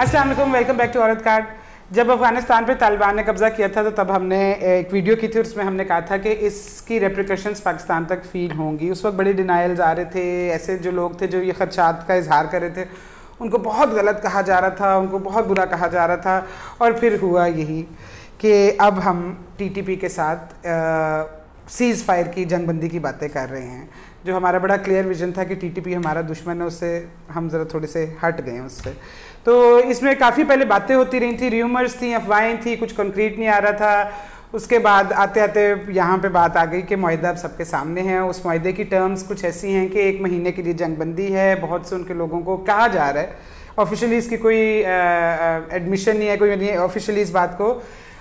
Aslam welcome back to औरत card जब अफ़गानिस्तान पे तालिबान ने कब्ज़ा किया था तो तब हमने एक वीडियो की थी उसमें हमने कहा था कि इसकी रेप्रिकॉशंस पाकिस्तान तक फील होंगी। उस वक्त बड़े डिनाइल्स आ रहे थे, ऐसे जो लोग थे जो ये खदशात का इजहार कर रहे थे, उनको बहुत गलत कहा जा रहा था, उनको बहुत बुरा कहा जा रहा था और फिर हुआ यही कि अब हम टीटीपी के साथ सीज़ फायर की, जंगबंदी की बातें कर रहे हैं। जो हमारा बड़ा क्लियर विजन था कि टीटीपी हमारा दुश्मन है, उससे हम ज़रा थोड़े से हट गए उससे। तो इसमें काफ़ी पहले बातें होती रही थी र्यूमर्स थी, अफवाहें थी, कुछ कंक्रीट नहीं आ रहा था। उसके बाद आते आते यहाँ पे बात आ गई कि माहा अब सबके सामने है। उस माहे की टर्म्स कुछ ऐसी हैं कि एक महीने के लिए जंगबंदी है, बहुत से उनके लोगों को कहा जा रहा है। ऑफिशियली इसकी कोई एडमिशन नहीं है, कोई नहीं ऑफिशियली इस बात को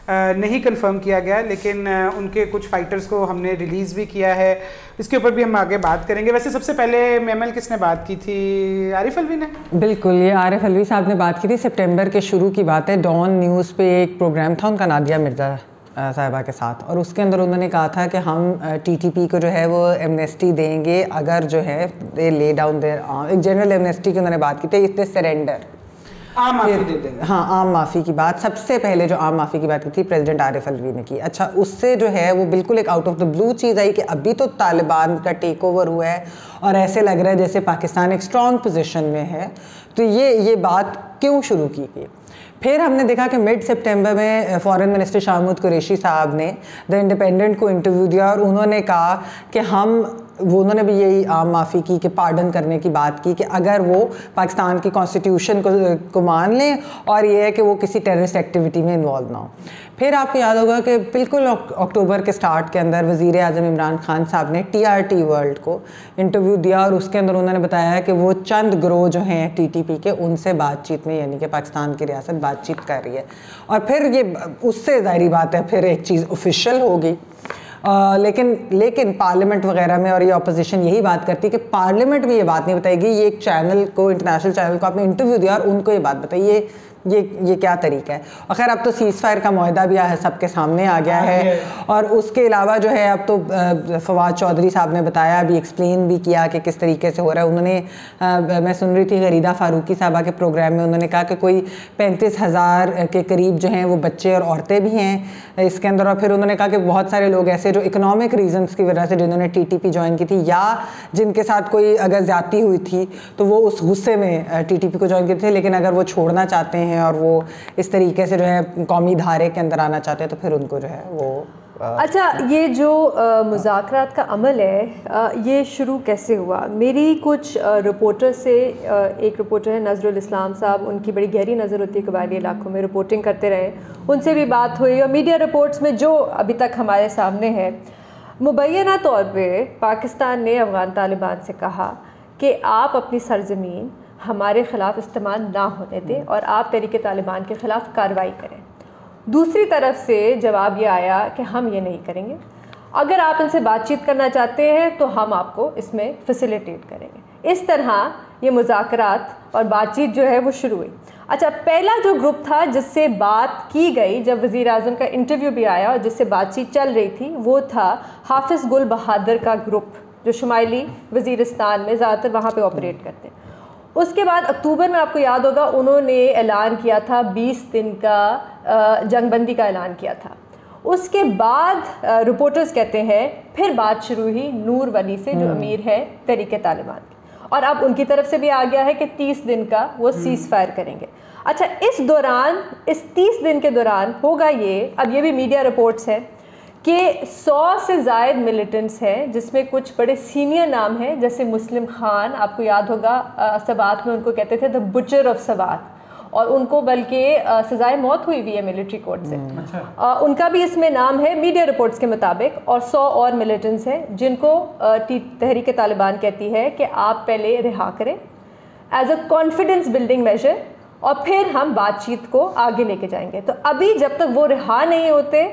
नहीं कंफर्म किया गया, लेकिन उनके कुछ फाइटर्स को हमने रिलीज़ भी किया है। इसके ऊपर भी हम आगे बात करेंगे। वैसे सबसे पहले मेमल किसने बात की थी? आरिफ अलवी ने? बिल्कुल, ये आरिफ अलवी साहब ने बात की थी सितंबर के शुरू की बात है। डॉन न्यूज़ पे एक प्रोग्राम था, उनका नादिया मिर्ज़ा साहिबा के साथ। और उसके अंदर उन्होंने कहा था कि हम टीटीपी को जो है वो एमनेस्टी देंगे। अगर जो है दे ले डाउन देर एक जनरल एमनेस्टी की उन्होंने बात की थी, इतने सरेंडर आम माफ़ी दे देंगे। हाँ आम माफ़ी की बात। सबसे पहले जो आम माफ़ी की बात की थी प्रेसिडेंट आरिफ अलवी ने की। अच्छा उससे जो है वो बिल्कुल एक आउट ऑफ़ द ब्लू चीज़ आई कि अभी तो तालिबान का टेक ओवर हुआ है और ऐसे लग रहा है जैसे पाकिस्तान एक स्ट्रॉन्ग पोजिशन में है। तो ये ये बात क्यों शुरू की गई? फिर हमने देखा कि मिड सितंबर में फॉरेन मिनिस्टर शाहमूद कुरेशी साहब ने द इंडिपेंडेंट को इंटरव्यू दिया और उन्होंने कहा कि हम वो उन्होंने भी यही आम माफ़ी की कि पार्डन करने की बात की कि अगर वो पाकिस्तान की कॉन्स्टिट्यूशन को को मान लें और ये है कि वो किसी टेररिस्ट एक्टिविटी में इन्वॉल्व ना हो। फिर आपको याद होगा कि बिल्कुल अक्टूबर के स्टार्ट के अंदर वज़ी अजम इमरान खान साहब ने टी आर टी वर्ल्ड को इंटरव्यू दिया और उसके अंदर उन्होंने बताया कि वो चंद ग्रोह जो हैं टी टी पी के, उनसे बातचीत में, यानी कि पाकिस्तान की रियासत बातचीत कर रही है। और फिर ये, उससे ज़ाहरी बात है, फिर एक चीज़ ऑफिशियल होगी। लेकिन लेकिन पार्लियामेंट वगैरह में और ये अपोजिशन यही बात करती है कि पार्लियामेंट भी ये बात नहीं बताएगी। ये एक चैनल को इंटरनेशनल चैनल को आपने इंटरव्यू दिया और उनको ये बात बताइए। ये ये क्या तरीका है? और खैर अब तो सीज़ फायर का माहा भी है सबके सामने आ गया है। और उसके अलावा जो है अब तो फवाद चौधरी साहब ने बताया अभी एक्सप्लेन भी किया कि किस तरीके से हो रहा है। उन्होंने आ, मैं सुन रही थी गरीदा फारूकी साहबा के प्रोग्राम में उन्होंने कहा कि कोई पैंतीस हज़ार के करीब जो हैं वो बच्चे और औरतें भी हैं इसके अंदर। और फिर उन्होंने कहा कि बहुत सारे लोग ऐसे जो इकोनॉमिक रीजंस की वजह से जिन्होंने टी टी पी ज्वाइन की थी या जिनके साथ कोई अगर ज़्यादती हुई थी तो वो उस गुस्से में टी टी पी को ज्वाइन किए थे। लेकिन अगर वो छोड़ना चाहते हैं हैं और वो इस तरीके से जो है कौमी धारे के अंदर आना चाहते हैं तो फिर उनको जो है वो अच्छा ये जो मुजाकरात का अमल है आ, ये शुरू कैसे हुआ? मेरी कुछ रिपोर्टर से आ, एक रिपोर्टर है नजरुल इस्लाम साहब उनकी बड़ी गहरी नज़र होती है कबाली इलाकों में रिपोर्टिंग करते रहे। उनसे भी बात हुई और मीडिया रिपोर्ट्स में जो अभी तक हमारे सामने है मुबैना तौर पर पाकिस्तान ने अफ़गान तालिबान से कहा कि आप अपनी सरजमीन हमारे ख़िलाफ़ इस्तेमाल ना होने दें और आप तरीके तालिबान के ख़िलाफ़ कार्रवाई करें। दूसरी तरफ़ से जवाब ये आया कि हम ये नहीं करेंगे। अगर आप इनसे बातचीत करना चाहते हैं तो हम आपको इसमें फैसिलिटेट करेंगे। इस तरह ये मुजाकरात और बातचीत जो है, वो शुरू हुई। अच्छा पहला जो ग्रुप था जिससे बात की गई, जब वज़ी अजम का इंटरव्यू भी आया और जिससे बातचीत चल रही थी, वो था हाफिज़ गुल बहादुर का ग्रुप, जो शुमाली वज़ीरस्तान में ज़्यादातर वहाँ पे ऑपरेट करते हैं उसके बाद अक्टूबर में आपको याद होगा उन्होंने ऐलान किया था 20 दिन का जंगबंदी का ऐलान किया था उसके बाद रिपोर्टर्स कहते हैं फिर बात शुरू हुई नूर वली से जो हम्म। अमीर है तरीके तालिबान के और अब उनकी तरफ़ से भी आ गया है कि 30 दिन का वो सीज़ हम्म। फायर करेंगे अच्छा इस दौरान इस 30 दिन के दौरान होगा ये अब ये भी मीडिया रिपोर्ट्स हैं कि सौ से जायद मिलिटेंट्स हैं जिसमें कुछ बड़े सीनियर नाम हैं जैसे मुस्लिम खान आपको याद होगा सबात में उनको कहते थे द बुचर ऑफ़ सबात और उनको बल्कि सजाए मौत हुई हुई है मिलिट्री कोर्ट से हम्म। अच्छा। आ, उनका भी इसमें नाम है मीडिया रिपोर्ट्स के मुताबिक और सौ और मिलिटेंट्स हैं जिनको तहरीक तालिबान कहती है कि आप पहले रिहा करें as a confidence building measure और फिर हम बातचीत को आगे लेके जाएँगे तो अभी जब तक वो रिहा नहीं होते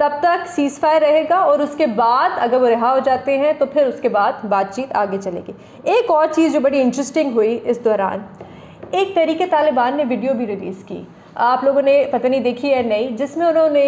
तब तक सीज़ फायर रहेगा और उसके बाद अगर वो रिहा हो जाते हैं तो फिर उसके बाद बातचीत आगे चलेगी। एक और चीज़ जो बड़ी इंटरेस्टिंग हुई इस दौरान, एक तरीके तालिबान ने वीडियो भी रिलीज़ की। आप लोगों ने पता नहीं देखी है नहीं, जिसमें उन्होंने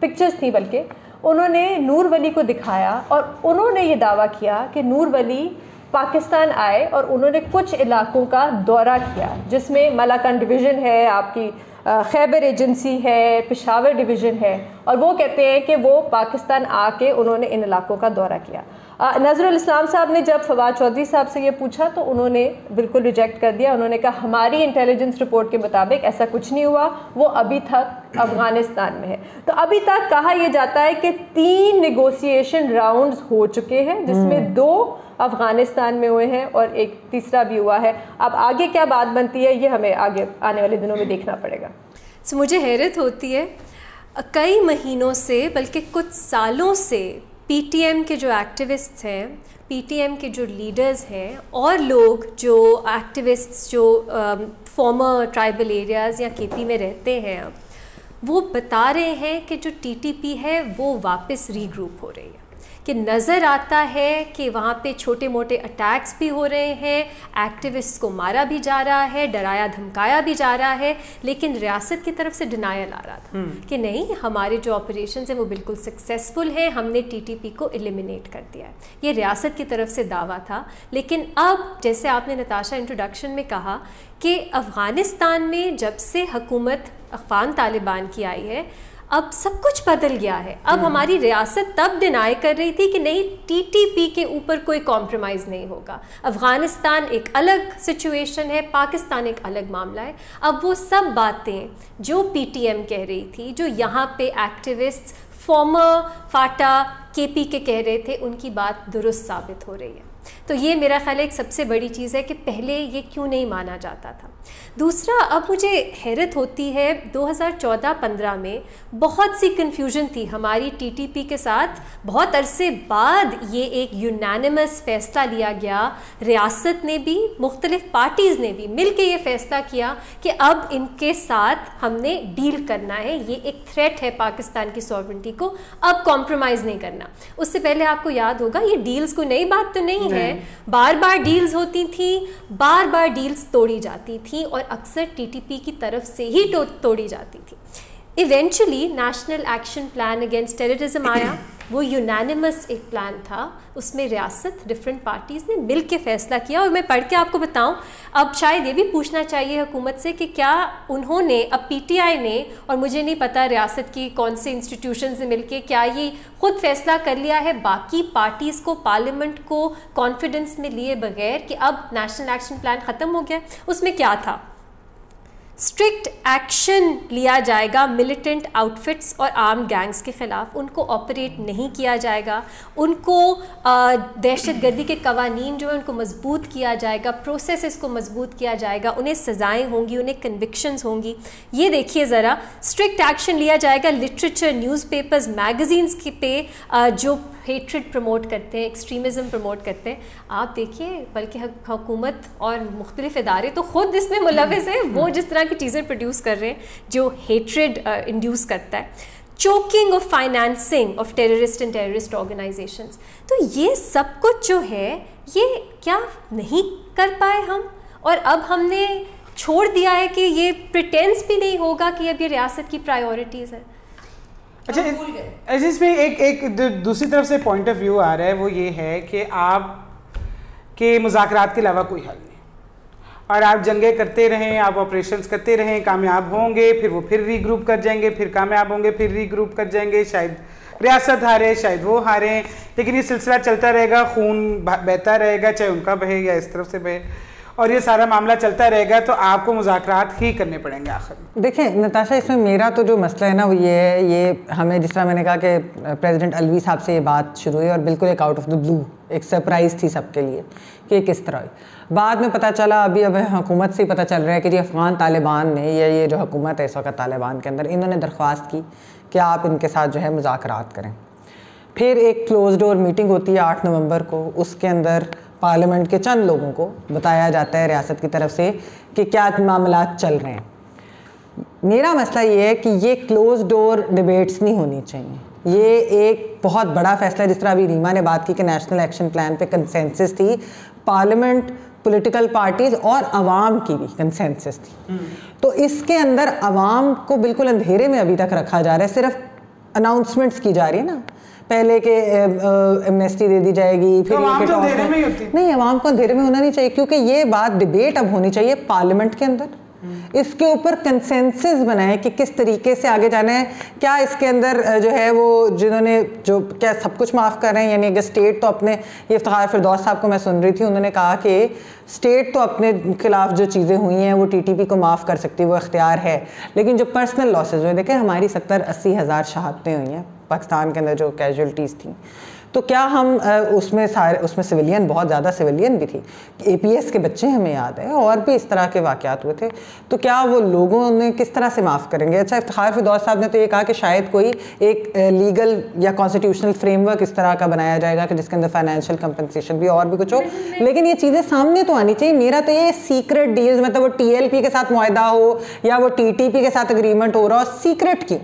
पिक्चर्स थी बल्कि उन्होंने नूर वली को दिखाया और उन्होंने ये दावा किया कि नूर वली पाकिस्तान आए और उन्होंने कुछ इलाकों का दौरा किया, जिसमें मलाकन डिवीज़न है, आपकी खैबर एजेंसी है, पिशावर डिवीज़न है और वो कहते हैं कि वो पाकिस्तान आके उन्होंने इन इलाकों का दौरा किया। नजरुल इस्लाम साहब ने जब फवाद चौधरी साहब से ये पूछा तो उन्होंने बिल्कुल रिजेक्ट कर दिया। उन्होंने कहा हमारी इंटेलिजेंस रिपोर्ट के मुताबिक ऐसा कुछ नहीं हुआ। वो अभी तक अफ़गानिस्तान में है। तो अभी तक कहा यह जाता है कि तीन निगोसिएशन राउंड्स हो चुके हैं जिसमें हम्म। दो अफ़गानिस्तान में हुए हैं और एक तीसरा भी हुआ है। अब आगे क्या बात बनती है ये हमें आगे आने वाले दिनों में देखना पड़ेगा। So, मुझे हैरत होती है कई महीनों से बल्कि कुछ सालों से पीटीएम के जो एक्टिविस्ट्स हैं पीटीएम के जो लीडर्स हैं, और लोग जो एक्टिविस्ट्स जो फॉर्मर ट्राइबल एरियाज़ या केपी में रहते हैं, वो बता रहे हैं कि जो टीटीपी है, वो वापस रीग्रुप हो रही है। कि नज़र आता है कि वहाँ पे छोटे मोटे अटैक्स भी हो रहे हैं एक्टिविस्ट को मारा भी जा रहा है डराया धमकाया भी जा रहा है लेकिन रियासत की तरफ़ से डिनायल आ रहा था हम्म। कि नहीं हमारे जो ऑपरेशन हैं वो बिल्कुल सक्सेसफुल हैं हमने टीटीपी को एलिमिनेट कर दिया है ये रियासत की तरफ़ से दावा था लेकिन अब जैसे आपने नताशा इंट्रोडक्शन में कहा कि अफ़गानिस्तान में जब से हकूमत अफगान तालिबान की आई है अब सब कुछ बदल गया है। अब हम्म। हमारी रियासत तब डिनाई कर रही थी कि नहीं टीटीपी के ऊपर कोई कॉम्प्रोमाइज़ नहीं होगा। अफ़गानिस्तान एक अलग सिचुएशन है पाकिस्तान एक अलग मामला है। अब वो सब बातें जो पीटीएम कह रही थी जो यहाँ पे एक्टिविस्ट फॉर्मर फाटा केपी के कह रहे थे उनकी बात दुरुस्त साबित हो रही है। तो ये मेरा ख्याल एक सबसे बड़ी चीज़ है कि पहले ये क्यों नहीं माना जाता था। दूसरा, अब मुझे हैरत होती है 2014-15 में बहुत सी कन्फ्यूज़न थी हमारी टीटीपी के साथ। बहुत अरसे बाद ये एक यूनानिमस फ़ैसला लिया गया। रियासत ने भी, मुख्तलिफ़ पार्टीज़ ने भी मिल ये फ़ैसला किया कि अब इनके साथ हमने डील करना है। ये एक थ्रेट है पाकिस्तान की सॉवर्निटी को। अब कॉम्प्रोमाइज़ नहीं करना। उससे पहले आपको याद होगा, ये डील्स को नई बात तो नहीं है। बार बार डील्स होती थी बार बार डील्स तोड़ी जाती थी और अक्सर टीटीपी की तरफ़ से ही तो, तोड़ी जाती थी। Eventually national action plan against terrorism आया। वो यूनानिमस एक प्लान था। उसमें रियासत डिफरेंट पार्टीज़ ने मिल के फ़ैसला किया और मैं पढ़ के आपको बताऊँ, अब शायद ये भी पूछना चाहिए हुकूमत से कि क्या उन्होंने, अब पीटीआई ने और मुझे नहीं पता रियासत की कौन से इंस्टीट्यूशन से मिल के क्या ये खुद फैसला कर लिया है। बाकी पार्टीज़ को पार्लियामेंट को कॉन्फिडेंस में लिए बगैर कि अब नेशनल एक्शन प्लान ख़त्म हो गया। उसमें क्या था? स्ट्रिक्ट एक्शन लिया जाएगा मिलिटेंट आउटफिट्स और आर्म गैंग्स के ख़िलाफ़। उनको ऑपरेट नहीं किया जाएगा। उनको दहशत गर्दी के कवानीन जो है, उनको मज़बूत किया जाएगा। प्रोसेस को मज़बूत किया जाएगा। उन्हें सज़ाएँ होंगी, उन्हें कन्विक्शंस होंगी। ये देखिए ज़रा, स्ट्रिक्ट एक्शन लिया जाएगा लिटरेचर न्यूज़पेपर्स, मैगज़ीन्स के पे जो हेट्रेड प्रमोट करते हैं एक्सट्रीमिज़म प्रमोट करते हैं। आप देखिए बल्कि हुकूमत और मुख्तलिफ़ इदारे तो ख़ुद इसमें मुलविस हैं। वो जिस तरह की चीज़ें प्रोड्यूस कर रहे हैं जो हेट्रेड इंड्यूस uh, करता है। Choking of financing of terrorist and terrorist organization तो ये सब कुछ जो है ये क्या नहीं कर पाए हम? और अब हमने छोड़ दिया है कि ये प्रिटेंस भी नहीं होगा कि अब ये रियासत की प्रायोरिटीज़ है। अच्छा ऐसे इसमें एक एक दूसरी तरफ़ से पॉइंट ऑफ़ व्यू आ रहा है वो ये है कि आप के मुजाकरात के अलावा कोई हल नहीं। और आप जंगें करते रहें आप ऑपरेशन करते रहें कामयाब होंगे फिर वो फिर रीग्रुप कर जाएँगे फिर कामयाब होंगे फिर रीग्रुप कर जाएँगे शायद रियासत हारे शायद वो हारे लेकिन ये सिलसिला चलता रहेगा खून बहता रहेगा चाहे उनका बहे या इस तरफ़ से बहे। और ये सारा मामला चलता रहेगा तो आपको मुजाकर ही करने पड़ेंगे आखिर। देखिए, नताशा, इसमें मेरा तो जो मसला है ना, वो ये है, ये हमें जिस तरह मैंने कहा कि प्रेसिडेंट अलवी साहब से ये बात शुरू हुई और बिल्कुल एक आउट ऑफ़ द ब्लू एक सरप्राइज़ थी सबके लिए कि किस तरह हुई। बाद में पता चला, अभी अब हुकूमत से ही पता चल रहा है कि जी अफ़गान तालिबान ने या ये जो हुकूमत है इस वक्त तालिबान के अंदर, इन्होंने दरख्वास्त की कि आप इनके साथ जो है मुजाकर करें। फिर एक क्लोज डोर मीटिंग होती है आठ नवंबर को, उसके अंदर पार्लियामेंट के चंद लोगों को बताया जाता है रियासत की तरफ़ से कि क्या मामला चल रहे हैं। मेरा मसला ये है कि ये क्लोज डोर डिबेट्स नहीं होनी चाहिए। ये एक बहुत बड़ा फैसला है जिस तरह अभी रीमा ने बात की कि नेशनल एक्शन प्लान पे कंसेंसस थी पार्लियामेंट पॉलिटिकल पार्टीज़ और आवाम की भी कंसेंसस थी। हम्म। तो इसके अंदर आवाम को बिल्कुल अंधेरे में अभी तक रखा जा रहा है सिर्फ़ अनाउंसमेंट्स की जा रही है ना। पहले के एमनेस्टी दे दी जाएगी तो आवाम तो अंधेरे में ही होती नहीं आवाम को अंधेरे में होना नहीं चाहिए क्योंकि ये बात डिबेट अब होनी चाहिए पार्लियामेंट के अंदर। इसके ऊपर कंसेंसस बनाए कि किस तरीके से आगे जाना है। क्या इसके अंदर जो है वो जिन्होंने जो क्या सब कुछ माफ़ कर रहे हैं? यानी अगर स्टेट तो अपने ये इफ्तार फिरदौस साहब को मैं सुन रही थी उन्होंने कहा कि स्टेट तो अपने खिलाफ जो चीज़ें हुई हैं वो टीटीपी को माफ़ कर सकती है वो अख्तियार है। लेकिन जो पर्सनल लॉसेज हुए देखें हमारी सत्तर अस्सी हज़ार शहादतें हुई हैं। पाकिस्तान के अंदर जो कैजुअलिटीज़ थी। तो क्या हम उसमें सारे उसमें सिविलियन बहुत ज़्यादा सिविलियन भी थी? एपीएस के बच्चे हमें याद है और भी इस तरह के वाक़ात हुए थे। तो क्या वो लोगों ने किस तरह से माफ़ करेंगे? अच्छा इफ्तार फिदौर साहब ने तो ये कहा कि शायद कोई एक लीगल या कॉन्स्टिट्यूशनल फ्रेमवर्क इस तरह का बनाया जाएगा कि जिसके अंदर फाइनेंशियल कंपनसेशन भी और भी कुछ हो। लेकिन ये चीज़ें सामने तो आनी चाहिए। मेरा तो ये सीक्रेट डील्स मतलब वो टीएलपी के साथ मुहिदा हो या वो टी के साथ अग्रीमेंट हो रहा हो सीक्रेट क्यों?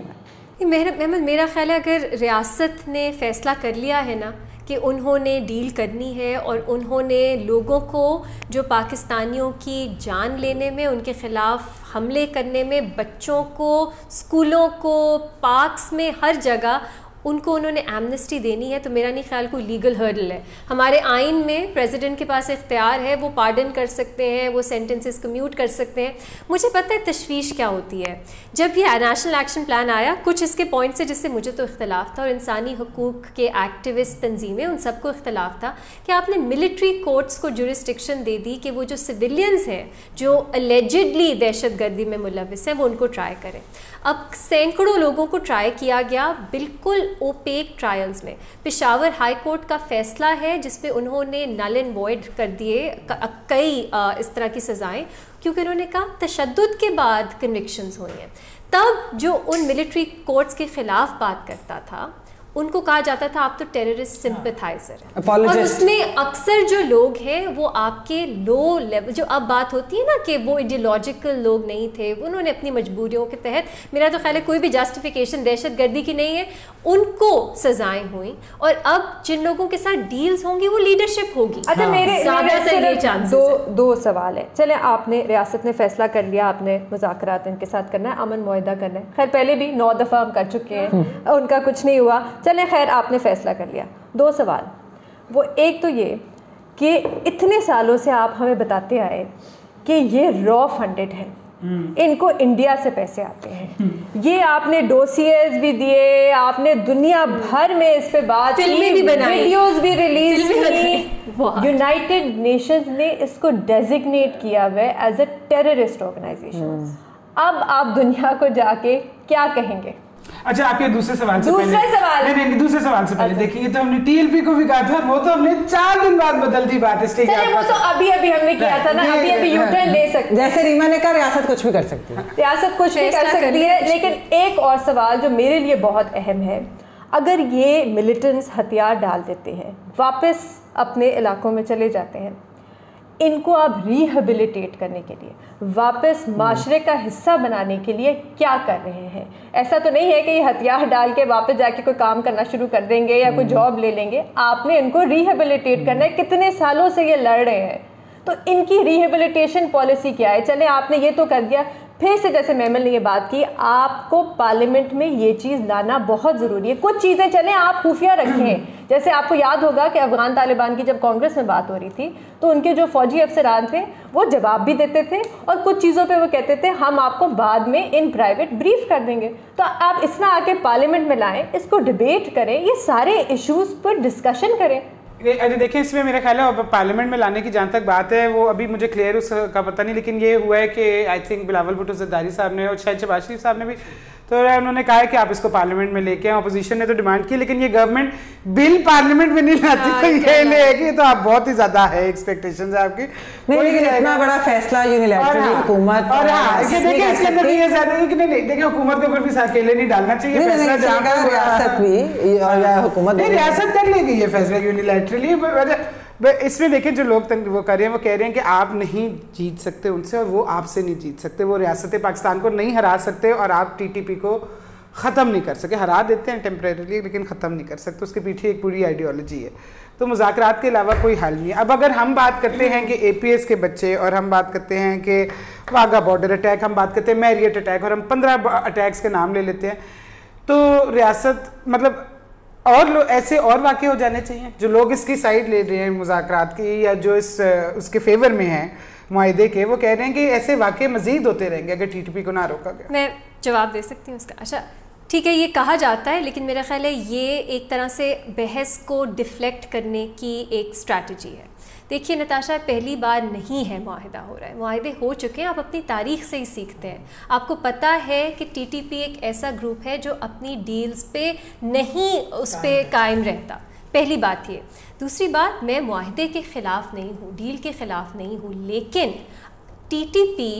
मेरा मेरा ख्याल है अगर रियासत ने फ़ैसला कर लिया है ना कि उन्होंने डील करनी है और उन्होंने लोगों को, जो पाकिस्तानियों की जान लेने में, उनके ख़िलाफ़ हमले करने में, बच्चों को, स्कूलों को, पार्क्स में, हर जगह उनको उन्होंने एमनेस्टी देनी है तो मेरा नहीं ख्याल कोई लीगल हर्डल है। हमारे आइन में प्रेसिडेंट के पास इख्तियार है, वो पार्डन कर सकते हैं, वो सेंटेंसेस कम्यूट कर सकते हैं। मुझे पता है तशवीश क्या होती है। जब ये नेशनल एक्शन प्लान आया, कुछ इसके पॉइंट से जिससे मुझे तो इख्तलाफ था, और इंसानी हकूक़ के एक्टिविस्ट तंजीमें, उन सबको इख्तलाफ था कि आपने मिलिट्री कोर्ट्स को जुरिस्टिक्शन दे दी कि वो जो सिविलियंस हैं, जो अलेजिडली दहशत गर्दी में मुलविस हैं, वो उनको ट्राई करें। अब सैकड़ों लोगों को ट्राई किया गया बिल्कुल ओपेक ट्रायल्स में। पिशावर हाई कोर्ट का फैसला है जिसमें उन्होंने नल एंड वॉइड कर दिए कई इस तरह की सज़ाएँ, क्योंकि उन्होंने कहा तशद के बाद कन्विक्शंस हुई हैं। तब जो उन मिलिट्री कोर्ट्स के ख़िलाफ़ बात करता था उनको कहा जाता था आप तो टेररिस्ट सिंपथाइजर हैं। और उसमें अक्सर जो लोग हैं वो आपके लो लेवल जो अब बात होती है ना कि वो आइडियोलॉजिकल लोग नहीं थे उन्होंने अपनी मजबूरियों के तहत मेरा तो ख्याल है कोई भी जस्टिफिकेशन दहशत गर्दी की नहीं है उनको सजाएँ हुई। और अब जिन लोगों के साथ डील्स होंगी वो लीडरशिप होगी। अच्छा हाँ। मेरे ज़्यादातर दो दो सवाल है। चले आपने रियासत ने फैसला कर लिया आपने मुजाकर इनके साथ करना है अमन मुहिदा करना है। खैर पहले भी नौ दफ़ा हम कर चुके हैं हम्म। उनका कुछ नहीं हुआ। चलें खैर आपने फ़ैसला कर लिया। दो सवाल। वो एक तो ये कि इतने सालों से आप हमें बताते आए कि ये रॉ फंडेड है। हम्म। इनको इंडिया से पैसे आते हैं। हम्म। ये आपने डोसियर्स भी दिए आपने दुनिया भर में इस पे बात फ़िल्में भी बनाई। वीडियोस भी रिलीज़ की। यूनाइटेड नेशंस ने इसको डेजिग्नेट किया हुआ एज अ टेररिस्ट ऑर्गेनाइजेशन अब आप दुनिया को जाके क्या कहेंगे? अच्छा आपके दूसरे सवाल से दूसरे पहले सवाल? नहीं नहीं दूसरे सवाल से पहले। अच्छा। देखिए तो हमने टीएलपी को भी कहा था वो तो हमने चार दिन बाद बदल दी बात इसलिए चलिए वो तो अभी अभी हमने किया था ना अभी अभी यूटर्न ले सकते। जैसे रीमा ने कहा रियासत कुछ भी कर सकती है। रियासत कुछ भी कर सकती है लेकिन एक और सवाल जो मेरे लिए बहुत अहम है अगर ये मिलिटेंट्स हथियार डाल देते हैं वापस अपने इलाकों में चले जाते हैं इनको आप रिहेबिलिटेट करने के लिए वापस माशरे का हिस्सा बनाने के लिए क्या कर रहे हैं? ऐसा तो नहीं है कि ये हथियार डाल के वापस जाके कोई काम करना शुरू कर देंगे या कोई जॉब ले लेंगे। आपने इनको रिहेबिलिटेट करना है। कितने सालों से ये लड़ रहे हैं? तो इनकी रिहेबिलिटेशन पॉलिसी क्या है? चले आपने ये तो कर दिया। फिर से जैसे मेमल ने ये बात की आपको पार्लियामेंट में ये चीज़ लाना बहुत ज़रूरी है। कुछ चीज़ें चलें आप खुफिया रखें। जैसे आपको याद होगा कि अफगान तालिबान की जब कांग्रेस में बात हो रही थी तो उनके जो फौजी अफसरान थे वो जवाब भी देते थे और कुछ चीज़ों पे वो कहते थे हम आपको बाद में इन प्राइवेट ब्रीफ कर देंगे। तो आप इस आके पार्लियामेंट में लाएँ इसको डिबेट करें ये सारे इश्यूज़ पर डिस्कशन करें। अरे देखिए, इसमें मेरा ख्याल है, अब पार्लियामेंट में लाने की जहाँ तक बात है, वो अभी मुझे क्लियर उसका पता नहीं, लेकिन ये हुआ है कि आई थिंक बिलावल भुट्टो जरदारी साहब ने और शायद शबाज शरीफ साहब ने भी तो उन्होंने कहा है कि आप इसको पार्लियामेंट में लेके आए। अपोजिशन ने तो डिमांड की लेकिन ये गवर्नमेंट बिल पार्लियामेंट में नहीं लाती हाँ, तो ये लेगी तो आप बहुत ही ज़्यादा है एक्सपेक्टेशन है आपकी। नहीं लेकिन इतना बड़ा फैसला यूनिलैटरल हाँ, हुकूमत और हाँ देखिए इसके अंदर ये ज़्यादा कि नहीं देखिए हुकूमत के ऊपर भी अकेले नहीं डालना चाहिए फैसला जहाँ रियासत भी और हुकूमत रियासत कर लेगी ये फैसला यूनिलैटरली इसमें देखिए जो लोग वो कर रहे हैं, वो कह रहे हैं कि आप नहीं जीत सकते उनसे और वो आपसे नहीं जीत सकते। वो रियासत पाकिस्तान को नहीं हरा सकते और आप टीटीपी को ख़त्म नहीं कर सके। हरा देते हैं टेम्प्रेरली लेकिन ख़त्म नहीं कर सकते। उसके पीछे एक पूरी आइडियोलॉजी है। तो मुजाकर के अलावा कोई हल नहीं है। अब अगर हम बात करते हैं कि एपीएस के बच्चे और हम बात करते हैं कि वाघा बॉर्डर अटैक हम बात करते हैं मैरियट अटैक और हम पंद्रह अटैक्स के नाम ले लेते हैं तो रियासत मतलब और ऐसे और वाक्य हो जाने चाहिए। जो लोग इसकी साइड ले रहे हैं मुजाकर की, या जो इस, उसके फेवर में है माहे के, वो कह रहे हैं कि ऐसे वाक्य मजीद होते रहेंगे, अगर टीटीपी को ना रोका गया। मैं जवाब दे सकती हूँ उसका। अच्छा ठीक है ये कहा जाता है लेकिन मेरा ख्याल है ये एक तरह से बहस को डिफ्लेक्ट करने की एक स्ट्रैटेजी है। देखिए नताशा पहली बार नहीं है माहिदा हो रहा है। माहदे हो चुके हैं आप अपनी तारीख से ही सीखते हैं। आपको पता है कि टीटीपी एक ऐसा ग्रुप है जो अपनी डील्स पे नहीं उस पर कायम रहता। पहली बात ये। दूसरी बात मैं माहदे के ख़िलाफ़ नहीं हूँ डील के ख़िलाफ़ नहीं हूँ लेकिन टीटीपी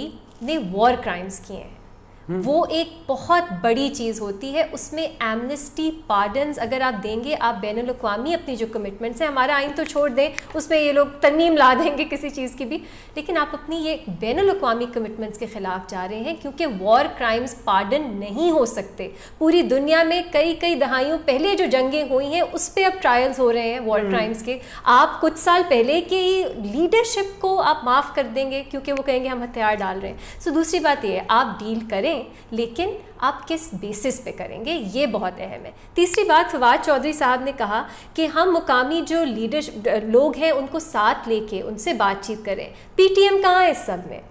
ने वॉर क्राइम्स किए हैं। वो एक बहुत बड़ी चीज़ होती है। उसमें एमनेस्टी पार्डन्स अगर आप देंगे आप बैन अवी अपनी जो कमिटमेंट्स हैं हमारा आइन तो छोड़ दें उसमें ये लोग तरमीम ला देंगे किसी चीज़ की भी। लेकिन आप अपनी ये बैन अवी कमिटमेंट्स के ख़िलाफ़ जा रहे हैं क्योंकि वॉर क्राइम्स पार्डन नहीं हो सकते। पूरी दुनिया में कई कई दहाइयों पहले जो जंगें हुई हैं उस पर अब ट्रायल्स हो रहे हैं वॉर क्राइम्स के। आप कुछ साल पहले की लीडरशिप को आप माफ़ कर देंगे क्योंकि वो कहेंगे हम हथियार डाल रहे हैं। सो दूसरी बात ये है आप डील करें लेकिन आप किस बेसिस पे करेंगे ये बहुत अहम है। तीसरी बात फवाद चौधरी साहब ने कहा कि हम मुकामी जो लीडर लोग हैं उनको साथ लेके उनसे बातचीत करें। पीटीएम कहाँ है इस सब में?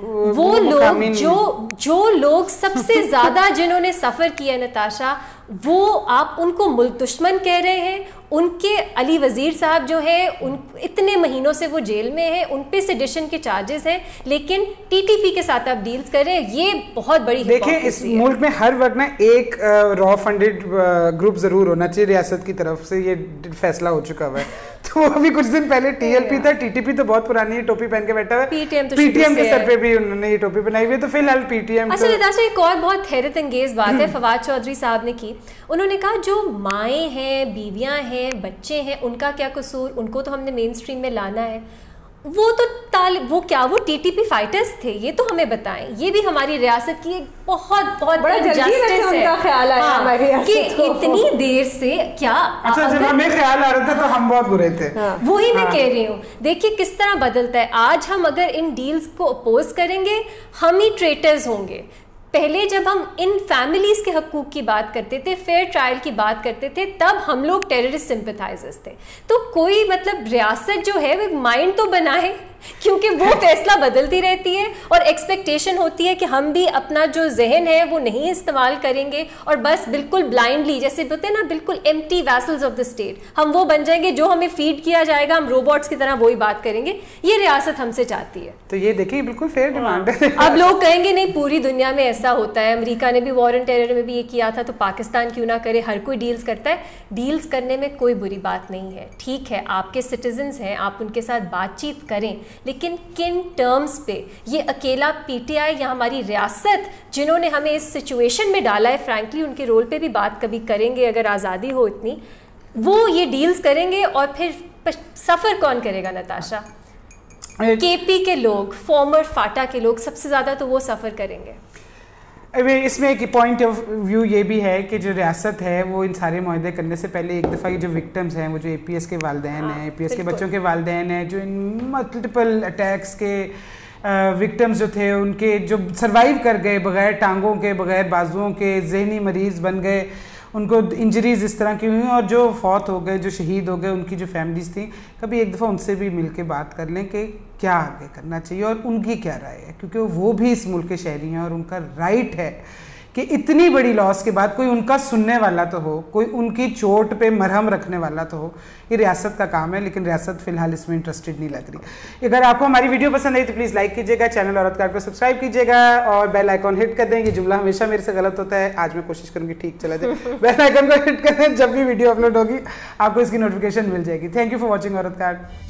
वो लोग जो जो लोग सबसे ज़्यादा जिन्होंने सफ़र किया नताशा वो आप उनको मुल्क दुश्मन कह रहे हैं उनके अली वज़ीर साहब जो है उन इतने महीनों से वो जेल में है उन पे सेडिशन के चार्जेस हैं लेकिन टीटीपी के साथ आप डील्स कर रहे हैं ये बहुत बड़ी देखिए इस मुल्क में हर वक्त ना एक रॉ फंडेड ग्रुप ज़रूर होना चाहिए रियासत की तरफ़ से ये फैसला हो चुका हुआ है। तो अभी कुछ दिन पहले टीएलपी था टीटीपी तो बहुत पुरानी है टोपी पहन के बैठा हुआ है। पीटीएम तो पीटीएम के सर पे भी उन्होंने ये टोपी बनाई हुई है तो फ़िलहाल पीटीएम अच्छा निताशा एक और बहुत हैरत अंगेज बात है फवाद चौधरी साहब ने की। उन्होंने कहा जो माएँ हैं बीवियाँ हैं बच्चे हैं उनका क्या कसूर? उनको तो हमने मेन स्ट्रीम में लाना है। वो तो ताल वो क्या? वो टीटीपी फाइटर्स थे ये तो हमें बताएँ। ये भी हमारी रियासत की एक बहुत बहुत बड़ा वैसे उनका ख्याल आया हमारी कि को। इतनी देर से क्या अच्छा जब हमें ख्याल आ रहा था तो हम बहुत बुरे थे। हाँ, वही मैं हाँ। कह रही हूँ। देखिए किस तरह बदलता है। आज हम अगर इन डील्स को अपोज करेंगे हम ही ट्रेटर्स होंगे। पहले जब हम इन फैमिलीज़ के हकूक की बात करते थे फेयर ट्रायल की बात करते थे, तब हम लोग टेररिस्ट सिंपथाइजर्स थे। तो कोई मतलब रियासत जो है, वो माइंड तो बनाए क्योंकि वो फैसला बदलती रहती है और एक्सपेक्टेशन होती है कि हम भी अपना जो जहन है वो नहीं इस्तेमाल करेंगे और बस बिल्कुल ब्लाइंडली जैसे बोलते हैं ना बिल्कुल empty vessels of the state हम वो बन जाएँगे जो हमें फ़ीड किया जाएगा हम रोबोट्स की तरह वही बात करेंगे। ये रियासत हमसे चाहती है। तो ये देखिए बिल्कुल फेयर डिमांड है। अब लोग कहेंगे नहीं पूरी दुनिया में ऐसा होता है। अमरीका ने भी वॉर एंड टेरर में भी ये किया था तो पाकिस्तान क्यों ना करे? हर कोई डील्स करता है। डील्स करने में कोई बुरी बात नहीं है। ठीक है आपके सिटीजन्स हैं आप उनके साथ बातचीत करें। लेकिन किन टर्म्स पे? ये अकेला पीटीआई या हमारी रियासत जिन्होंने हमें इस सिचुएशन में डाला है फ्रैंकली उनके रोल पे भी बात कभी करेंगे अगर आज़ादी हो इतनी वो ये डील्स करेंगे और फिर सफ़र कौन करेगा नताशा? केपी के लोग फॉर्मर फाटा के लोग सबसे ज़्यादा तो वो सफ़र करेंगे। इसमें एक पॉइंट ऑफ़ व्यू ये भी है कि जो रियासत है वो इन सारे माहे करने से पहले एक दफ़ा ये जो विक्टम्स हैं वो जो ए पी एस के वालदेन हाँ, हैं ए पी एस के बच्चों के वालदेन हैं जो इन मल्टीपल अटैक्स के विक्टम्स जो थे उनके जो सर्वाइव कर गए बगैर टांगों के बगैर बाजुओं के जहनी मरीज़ बन गए उनको इंजरीज इस तरह की हुई और जो फौत हो गए, जो शहीद हो गए, उनकी जो फैमिलीज़ थी, कभी एक दफ़ा उनसे भी मिल बात कर लें कि क्या आगे करना चाहिए और उनकी क्या राय है? क्योंकि वो भी इस मुल्क के शहरी हैं और उनका राइट है। कि इतनी बड़ी लॉस के बाद कोई उनका सुनने वाला तो हो कोई उनकी चोट पे मरहम रखने वाला तो हो ये रियासत का काम है लेकिन रियासत फ़िलहाल इसमें इंटरेस्टेड नहीं लग रही अगर आपको हमारी वीडियो पसंद आई तो प्लीज़ लाइक कीजिएगा चैनल औरत कार को सब्सक्राइब कीजिएगा और बेल आइकॉन हिट कर दें ये जुमला हमेशा मेरे से गलत होता है आज मैं कोशिश करूँगी ठीक चला जाए बेल आइकन को हिट कर दें जब भी वीडियो अपलोड होगी आपको इसकी नोटिफिकेशन मिल जाएगी। थैंक यू फॉर वॉचिंग औरत कार्ड